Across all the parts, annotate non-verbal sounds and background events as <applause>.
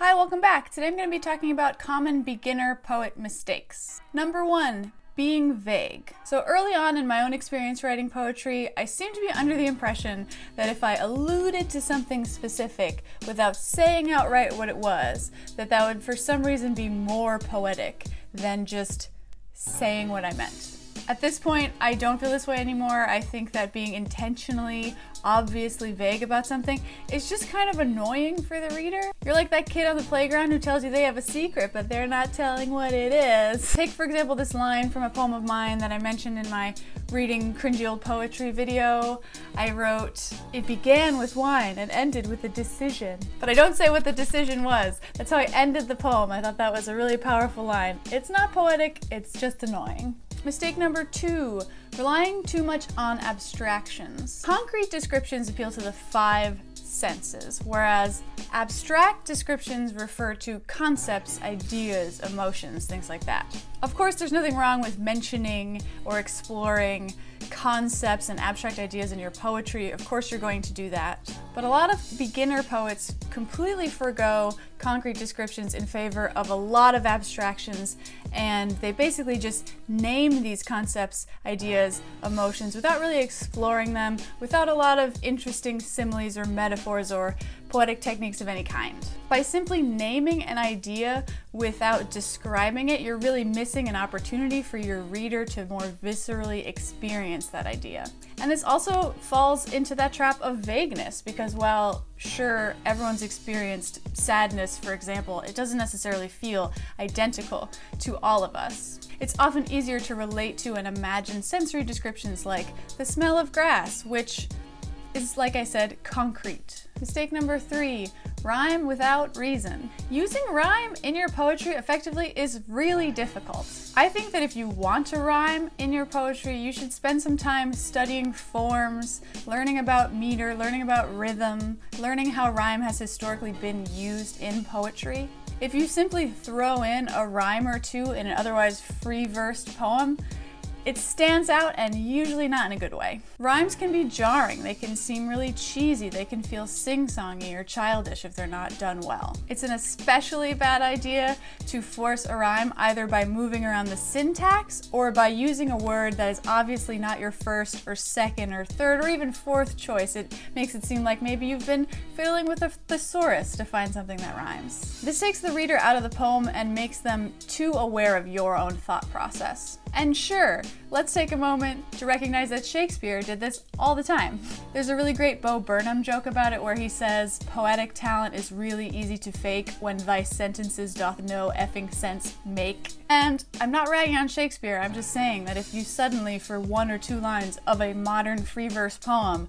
Hi, welcome back. Today I'm going to be talking about common beginner poet mistakes. Number one, being vague. So early on in my own experience writing poetry, I seemed to be under the impression that if I alluded to something specific without saying outright what it was, that that would for some reason be more poetic than just saying what I meant. At this point, I don't feel this way anymore. I think that being intentionally, obviously vague about something is just kind of annoying for the reader. You're like that kid on the playground who tells you they have a secret, but they're not telling what it is. Take, for example, this line from a poem of mine that I mentioned in my reading cringy old poetry video. I wrote, It began with wine and ended with a decision. But I don't say what the decision was. That's how I ended the poem. I thought that was a really powerful line. It's not poetic, it's just annoying. Mistake number two, relying too much on abstractions. Concrete descriptions appeal to the five senses, whereas abstract descriptions refer to concepts, ideas, emotions, things like that. Of course, there's nothing wrong with mentioning or exploring concepts and abstract ideas in your poetry. Of course, you're going to do that. But a lot of beginner poets completely forego concrete descriptions in favor of a lot of abstractions, and they basically just name these concepts, ideas, emotions without really exploring them, without a lot of interesting similes or metaphors or poetic techniques of any kind. By simply naming an idea without describing it, you're really missing an opportunity for your reader to more viscerally experience that idea. And this also falls into that trap of vagueness because while sure everyone's experienced sadness, for example, it doesn't necessarily feel identical to all of us. It's often easier to relate to and imagine sensory descriptions like the smell of grass, which is, like I said, concrete. Mistake number three, rhyme without reason. Using rhyme in your poetry effectively is really difficult. I think that if you want to rhyme in your poetry, you should spend some time studying forms, learning about meter, learning about rhythm, learning how rhyme has historically been used in poetry. If you simply throw in a rhyme or two in an otherwise free versed poem, it stands out and usually not in a good way. Rhymes can be jarring, they can seem really cheesy, they can feel sing-songy or childish if they're not done well. It's an especially bad idea to force a rhyme either by moving around the syntax or by using a word that is obviously not your first or second or third or even fourth choice. It makes it seem like maybe you've been fiddling with a thesaurus to find something that rhymes. This takes the reader out of the poem and makes them too aware of your own thought process. And sure, let's take a moment to recognize that Shakespeare did this all the time. There's a really great Bo Burnham joke about it where he says, Poetic talent is really easy to fake when thy sentences doth no effing sense make. And I'm not ragging on Shakespeare, I'm just saying that if you suddenly, for one or two lines of a modern free verse poem,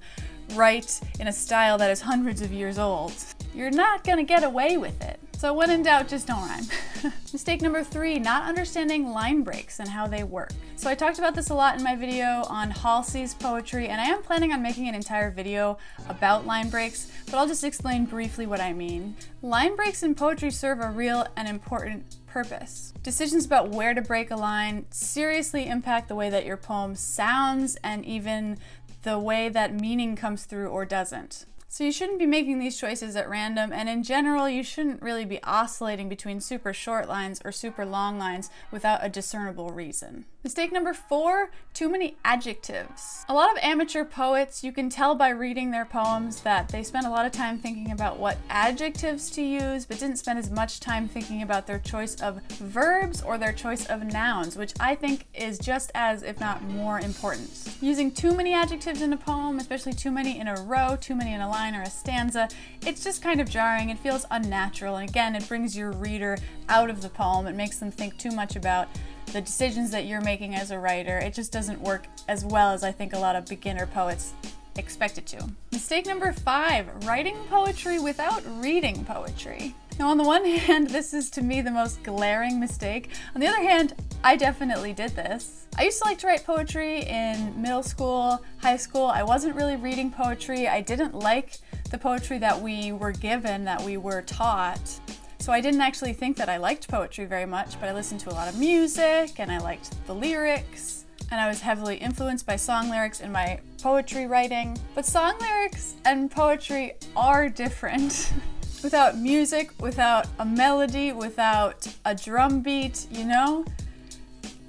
write in a style that is hundreds of years old, you're not gonna get away with it. So when in doubt, just don't rhyme. <laughs> <laughs> Mistake number three, not understanding line breaks and how they work. So I talked about this a lot in my video on Halsey's poetry, and I am planning on making an entire video about line breaks, but I'll just explain briefly what I mean. Line breaks in poetry serve a real and important purpose. Decisions about where to break a line seriously impact the way that your poem sounds and even the way that meaning comes through or doesn't. So you shouldn't be making these choices at random, and in general, you shouldn't really be oscillating between super short lines or super long lines without a discernible reason. Mistake number four, too many adjectives. A lot of amateur poets, you can tell by reading their poems that they spend a lot of time thinking about what adjectives to use, but didn't spend as much time thinking about their choice of verbs or their choice of nouns, which I think is just as, if not more important. Using too many adjectives in a poem, especially too many in a row, too many in a line or a stanza, it's just kind of jarring. It feels unnatural, and again, it brings your reader out of the poem. It makes them think too much about the decisions that you're making as a writer. It just doesn't work as well as I think a lot of beginner poets expect it to. Mistake number five, writing poetry without reading poetry. Now, on the one hand, <laughs> this is to me the most glaring mistake. On the other hand, I definitely did this. I used to like to write poetry in middle school, high school. I wasn't really reading poetry. I didn't like the poetry that we were given, that we were taught. So I didn't actually think that I liked poetry very much, but I listened to a lot of music and I liked the lyrics. And I was heavily influenced by song lyrics in my poetry writing. But song lyrics and poetry are different. <laughs> without music, without a melody, without a drum beat, you know?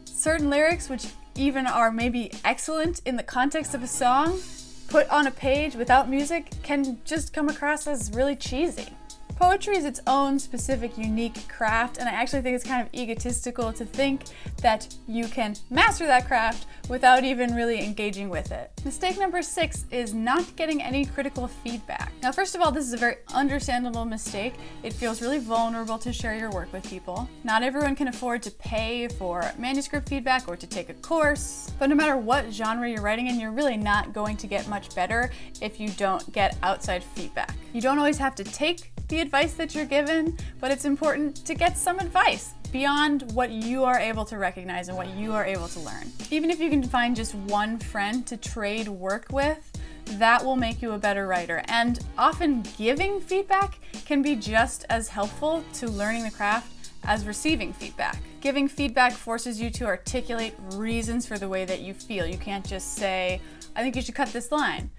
Certain lyrics, which even are maybe excellent in the context of a song, put on a page without music can just come across as really cheesy. Poetry is its own specific, unique craft, and I actually think it's kind of egotistical to think that you can master that craft without even really engaging with it. Mistake number six is not getting any critical feedback. Now, first of all, this is a very understandable mistake. It feels really vulnerable to share your work with people. Not everyone can afford to pay for manuscript feedback or to take a course, but no matter what genre you're writing in, you're really not going to get much better if you don't get outside feedback. You don't always have to take the advice that you're given, but it's important to get some advice beyond what you are able to recognize and what you are able to learn. Even if you can find just one friend to trade work with, that will make you a better writer. And often giving feedback can be just as helpful to learning the craft as receiving feedback. Giving feedback forces you to articulate reasons for the way that you feel. You can't just say, I think you should cut this line.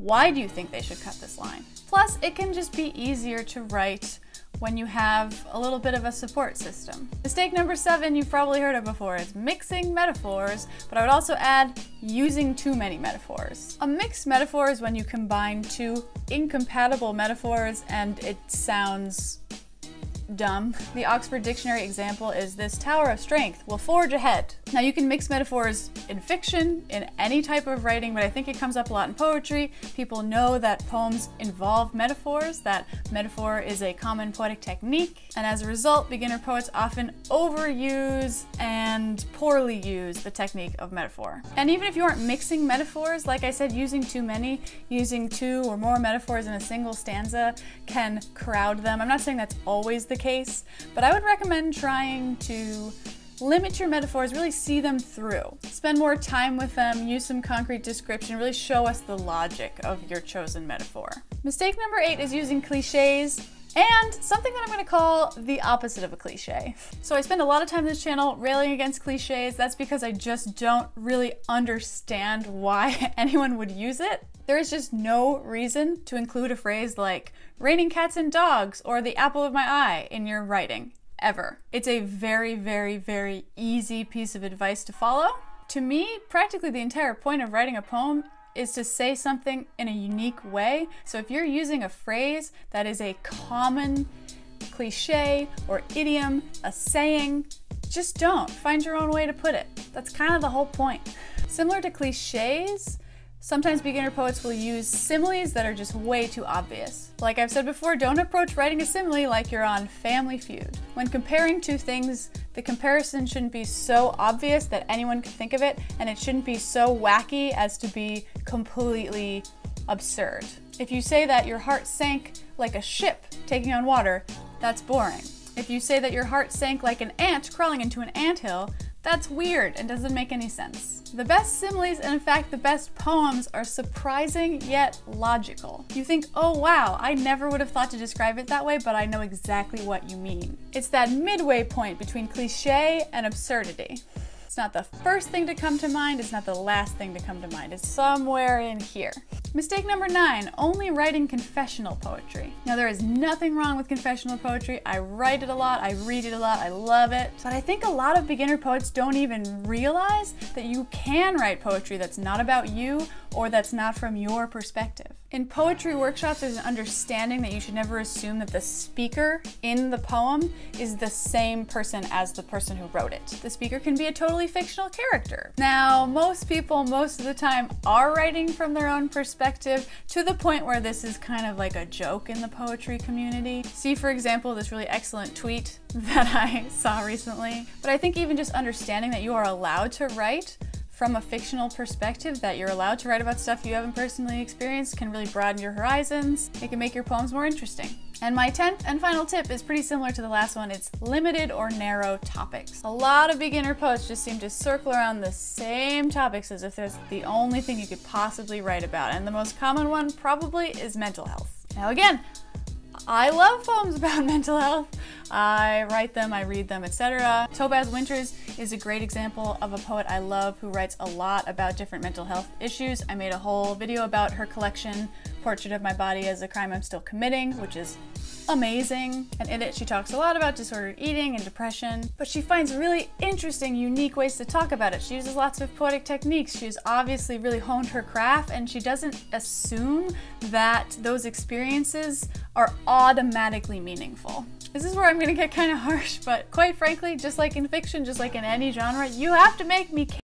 Why do you think they should cut this line? Plus, it can just be easier to write when you have a little bit of a support system. Mistake number seven, you've probably heard of before, is mixing metaphors, but I would also add using too many metaphors. A mixed metaphor is when you combine two incompatible metaphors and it sounds dumb. The Oxford Dictionary example is this tower of strength will forge ahead. Now you can mix metaphors in fiction, in any type of writing, but I think it comes up a lot in poetry. People know that poems involve metaphors, that metaphor is a common poetic technique, and as a result, beginner poets often overuse and poorly use the technique of metaphor. And even if you aren't mixing metaphors, like I said, using too many, using two or more metaphors in a single stanza can crowd them. I'm not saying that's always the case, but I would recommend trying to limit your metaphors, really see them through. Spend more time with them, use some concrete description, really show us the logic of your chosen metaphor. Mistake number eight is using cliches and something that I'm gonna call the opposite of a cliche. So I spend a lot of time this channel railing against cliches. That's because I just don't really understand why <laughs> anyone would use it. There is just no reason to include a phrase like raining cats and dogs or the apple of my eye in your writing, ever. It's a very, very, very easy piece of advice to follow. To me, practically the entire point of writing a poem is to say something in a unique way. So if you're using a phrase that is a common cliche or idiom, a saying, just don't. Find your own way to put it. That's kind of the whole point. Similar to cliches, Sometimes beginner poets will use similes that are just way too obvious. Like I've said before, don't approach writing a simile like you're on Family Feud. When comparing two things, the comparison shouldn't be so obvious that anyone can think of it, and it shouldn't be so wacky as to be completely absurd. If you say that your heart sank like a ship taking on water, that's boring. If you say that your heart sank like an ant crawling into an anthill, that's weird and doesn't make any sense. The best similes, and in fact the best poems, are surprising yet logical. You think, oh wow, I never would have thought to describe it that way, but I know exactly what you mean. It's that midway point between cliche and absurdity. It's not the first thing to come to mind, it's not the last thing to come to mind. It's somewhere in here. Mistake number nine, only writing confessional poetry. Now there is nothing wrong with confessional poetry. I write it a lot, I read it a lot, I love it. But I think a lot of beginner poets don't even realize that you can write poetry that's not about you or that's not from your perspective. In poetry workshops, there's an understanding that you should never assume that the speaker in the poem is the same person as the person who wrote it. The speaker can be a totally fictional character. Now, most people, most of the time, are writing from their own perspective to the point where this is kind of like a joke in the poetry community. See, for example, this really excellent tweet <laughs> that I saw recently. But I think even just understanding that you are allowed to write from a fictional perspective that you're allowed to write about stuff you haven't personally experienced can really broaden your horizons. It can make your poems more interesting. And my 10th and final tip is pretty similar to the last one. It's limited or narrow topics. A lot of beginner poets just seem to circle around the same topics as if there's the only thing you could possibly write about. And the most common one probably is mental health. Now again, I love poems <laughs> about mental health. I write them, I read them, etc. Topaz Winters is a great example of a poet I love who writes a lot about different mental health issues. I made a whole video about her collection, Portrait of My Body as a Crime I'm Still Committing, which is amazing. And in it, she talks a lot about disordered eating and depression, but she finds really interesting, unique ways to talk about it. She uses lots of poetic techniques. She's obviously really honed her craft, and she doesn't assume that those experiences are automatically meaningful. This is where I'm gonna get kind of harsh, but quite frankly, just like in fiction, just like in any genre, you have to make me